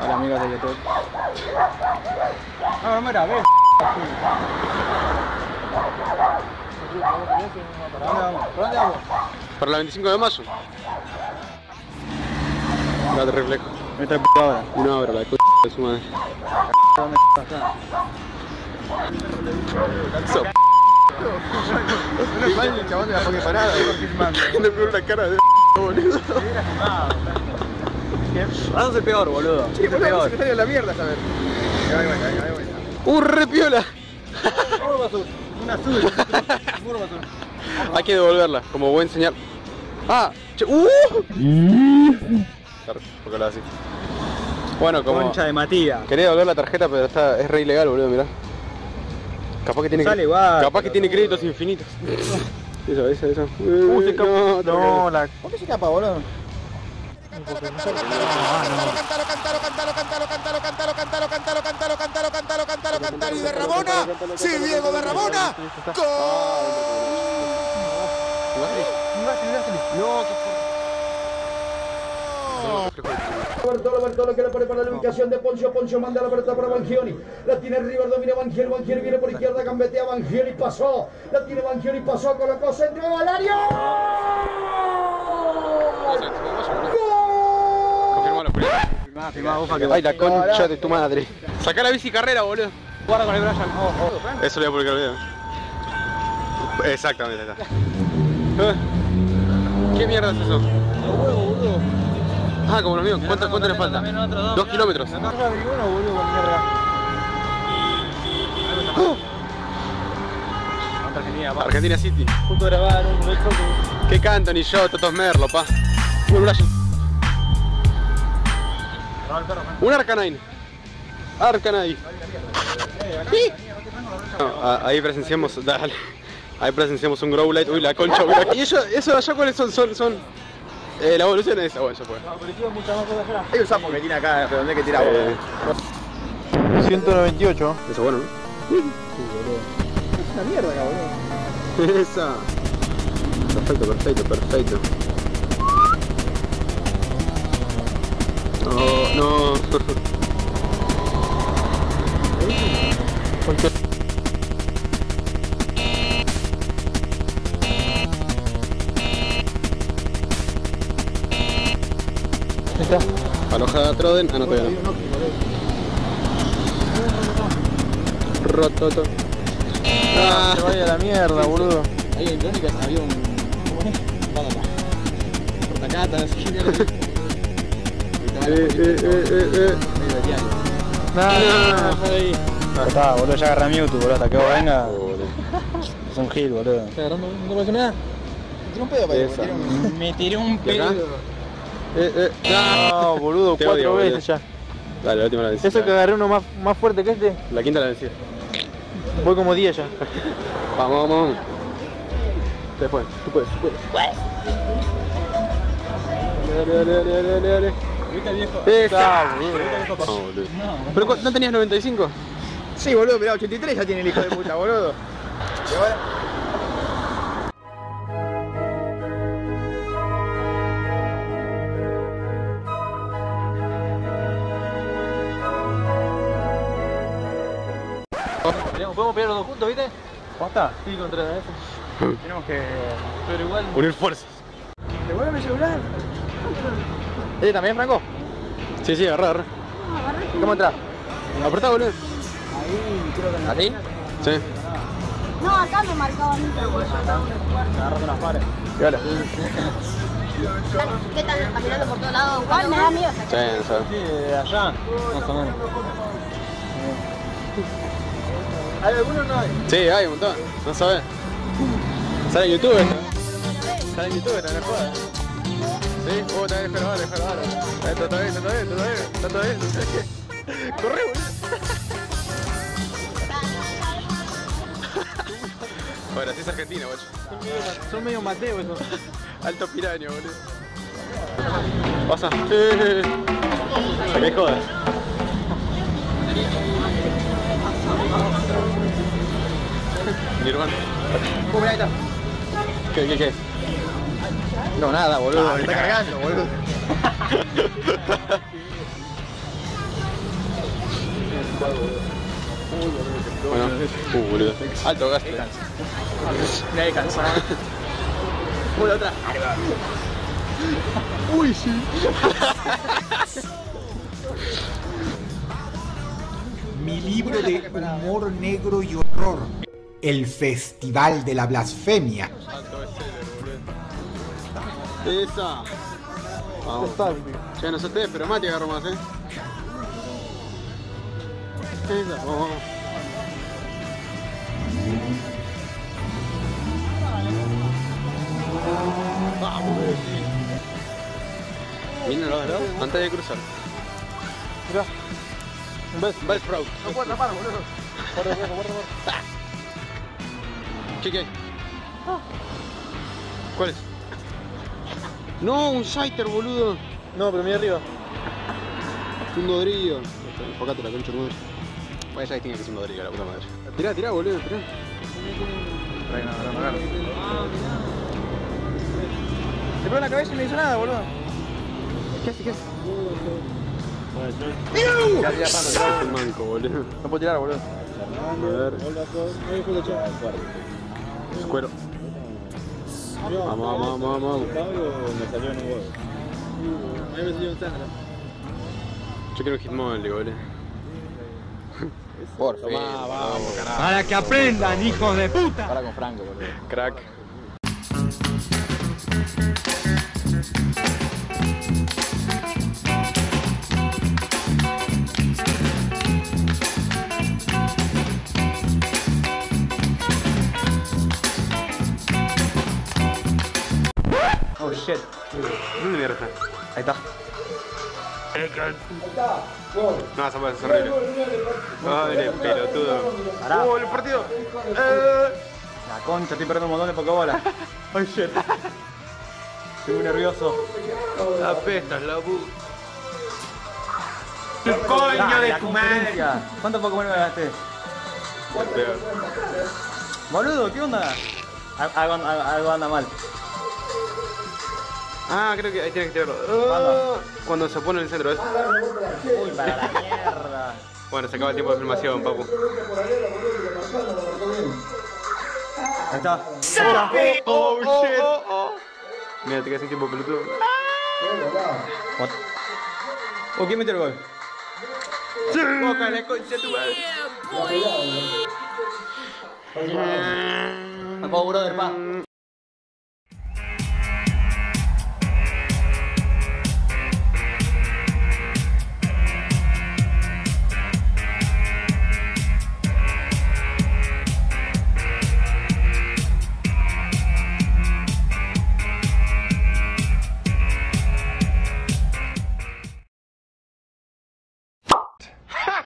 Hola amigos de YouTube. No, no me grabé. ¿Para dónde vamos? ¿Para dónde vamos? Para la 25 de mayo. Date reflejo. Me trae p ahora. Una hora, la c de su madre. ¿Dónde está? Eso. Igual el chabón de la parada, filmando. Me veo la cara de boludo. Ahora es el peor, boludo. Sí, Es el boludo, peor. secretario de la mierda, a ver. Ahí va, ahí va, ahí va, ahí va. Uh, re piola. Un azul. Un azul. Hay que devolverla, como buen señal. Ah, che, uh. Porque lo así. Bueno, como. Concha de Matías. Quería devolver la tarjeta, pero está, es re ilegal, boludo, mirá. Capaz que tiene, Sale igual, capaz que tiene créditos infinitos. Eso, eso, eso. Uh, se escapa. no, No, la. ¿Por qué se escapa, boludo? Y de Ramona, sí, Diego de Ramona. Bertolo, Bertolo que la pone para la ubicación de Poncio, Poncio manda la pelota para Bangioni, la tiene River, domina Bangioni, Bangioni viene por izquierda, gambetea Bangioni, pasó, la tiene Bangioni, pasó, colocó, centro al área. Confirmalo. Firmá, ufa, que Ay, la concha de tu madre. Sacá la bici carrera, boludo. Guarda con el Brian. Oh, oh. Eso lo voy a publicar el video. Exactamente, está. Eh, ¿Qué mierda es eso? Ah, como los míos. ¿Cuánto, cuánto le falta? Dos kilómetros. Mierda. Argentina, City. Justo grabaron. ¿Qué canto ni yo? Totos Merlo, pa. Un Arcanine. Arcanine. Sí. No, a- ahí presenciamos, dale. Ahí presenciamos un Growlite. Uy, la concha. Uy, la- ¿Y eso, eso de allá cuáles son? Son, son eh, la evolución es esa. Bueno, ya fue. Apareció muchas más cosas allá. Hay un sapo que tiene acá, pero ¿dónde que tira Eh, 198. eso bueno, ¿no? Es una mierda acá, boludo. Esa. Perfecto, perfecto, perfecto. No, no. está. Alojada Troden. Ah, no, todavía no. Rototo. Ah. Se vaya a la mierda, boludo. Ahí en Crónicas había un. ¿Cómo es? Portacata, no sé. Eh, eh, eh, eh. Nah, No. está, boludo, ya agarré a Mewtwo, boludo, hasta que vos venga. Es un gil, boludo. Está agarrando, no pasó nada. Tiene un pedo para. Me tiré un pedo. Eh, eh. No, boludo, Te cuatro odio, veces ya. Dale, la última la vencí. Eso que agarré uno más, más fuerte que este, La quinta la vencí. voy como 10 ya. Vamos, vamos, vamos. Después, tú puedes, tú puedes. Dale, dale, dale, dale, dale, dale. ¿Viste viejo? Esa, boludo. No, boludo. ¿Pero cu- no tenías 95? Sí, boludo, mirá, 83 ya tiene el hijo de puta, boludo. Y ahora. ¿Podemos pelear los dos juntos, viste? ¿Posta? Sí, contra eso. Tenemos que... Pero igual... Unir fuerzas. Devuélveme el celular. ¿Este también, Franco? Sí, sí, agarra, agarra. ¿Cómo entras? Apretá, boludo. ¿Así? Sí. No, acá me marcaba a mí. Agarrando unas pares. ¿Qué tal? Caminando por todos lados. Igual me da miedo Sí, no allá, más o menos. ¿Hay alguno o no hay? Sí, hay un montón. No sabes. Sale en YouTube esto. Sale en YouTube, también joda. Sí, oh, también espera, vale, espera, vale. Está todo bien, está todo bien, está todo bien, está todo bien. Corre, boludo. Bueno, así es Argentina, guacho. Son medio Mateo esos. Alto piraña, boludo. Pasa. ¿Qué jodas? Nirvana. Uh, mirá, ahí está. ¿Qué, qué, qué? No, nada, boludo. Ah, me está cargando, boludo. bueno, uh, boludo. Alto gasto. Mira cansado. Uy, otra. Uy, sí. Mi libro de humor negro y horror. El Festival de la Blasfemia. Esa. Vamos. Ya no solté, pero Mati agarró más, eh. Esa, vamos, vamos. Dos antes de cruzar. Mira. Un beso. Va el Sprout. No puedo tapar, boludo. Guarda, guarda, guarda, ¿Qué qué? ¿Cuál es? No, un Scyther, boludo. No, pero mira arriba. Un Dodrillo. Enfocate la concha madre. Vaya, ya tiene que ser un Dodrillo, la puta madre. Tirá, tirá, boludo, tirá. Trae nada, no. Le pegó en la cabeza y no hizo nada, boludo. ¿Qué hace? ¿Qué hace? Ya, ya, pano, ya. El manco, boludo. No puedo tirar, boludo. A ver. Cuero. Vamos, vamos, vamos, vamos. Yo quiero un Hitmonlee, boludo. Por fin. Vamos, carajo. Para que aprendan, hijos de puta. Para con Franco, boludo. Crack. Shit. ¿Dónde mierda está? Ahí está. No, esa puede horrible. Madre pelotudo. Pará. ¡Oh, el partido! ¡Eh! La concha, estoy perdiendo un montón de Pokébola. Oh shit. Estoy muy nervioso. Apestas la bu. ¡Coño de tu madre! ¿Cuántos Pokémon me gasté? Boludo, ¿qué onda? Al- Algo, algo, algo anda mal. Ah, creo que ahí tienes que tirarlo. ¿Cuándo? Cuando se pone en el centro, ¿ves? Uy, para la mierda. Bueno, se acaba el tiempo de filmación, papu. Ahí está. Oh, shit. Mira, te quedas sin tiempo, pelotudo. What? Oh, ¿quién metió el gol? Boca la concha tu madre. Pa, brother, pa.